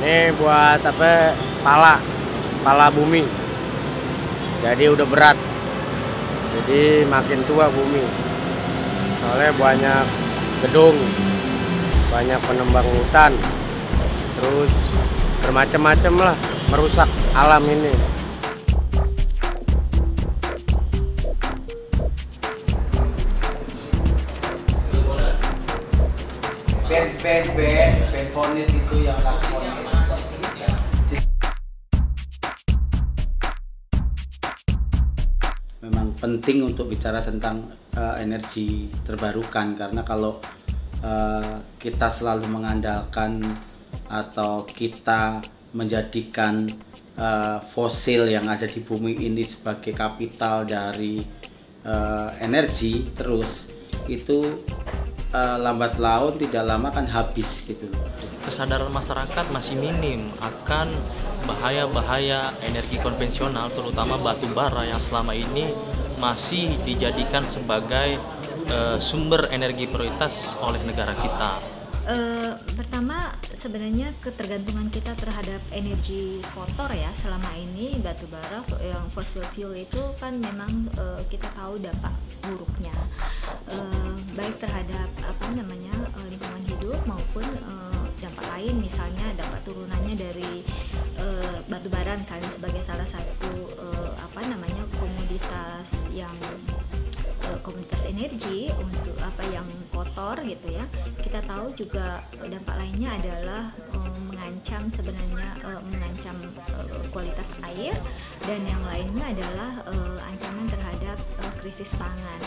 Ini buat apa? Pala, pala bumi. Jadi udah berat. Jadi makin tua bumi. Soalnya banyak gedung, banyak penembang hutan, terus bermacam-macam lah merusak alam ini. band band band band itu yang lakson penting untuk bicara tentang uh, energi terbarukan. Karena kalau uh, kita selalu mengandalkan atau kita menjadikan uh, fosil yang ada di bumi ini sebagai kapital dari uh, energi terus itu uh, lambat laun tidak lama kan habis gitu. Kesadaran masyarakat masih minim akan bahaya-bahaya energi konvensional terutama batu bara yang selama ini masih dijadikan sebagai uh, sumber energi prioritas oleh negara kita. Uh, pertama sebenarnya ketergantungan kita terhadap energi kotor ya selama ini batu bara yang fossil fuel itu kan memang uh, kita tahu dampak buruknya uh, baik terhadap apa namanya uh, lingkungan hidup maupun uh, dampak lain misalnya dampak turunannya dari uh, batu bara misalnya sebagai salah satu uh, apa namanya komoditas yang eh, komunitas energi untuk apa yang kotor gitu ya. Kita tahu juga eh, dampak lainnya adalah um, mengancam sebenarnya uh, mengancam uh, kualitas air dan yang lainnya adalah uh, ancaman terhadap uh, krisis pangan.